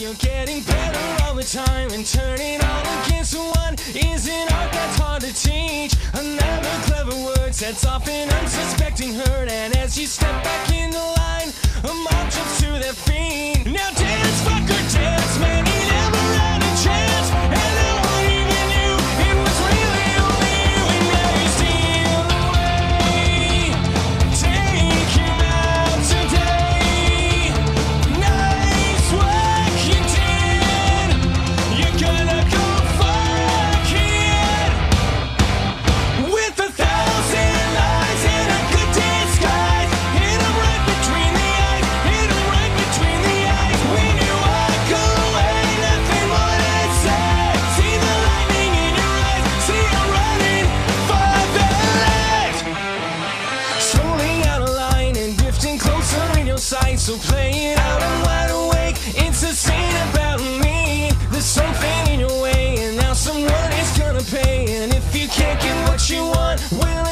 you're getting better all the time and turning all against one is an art that's hard to teach. Another clever word sets off an unsuspecting hurt, and as you step back in the line, sight, so play it out. I'm wide awake, it's a scene about me. There's something in your way, and now someone is gonna pay. And if you can't get what you want, well,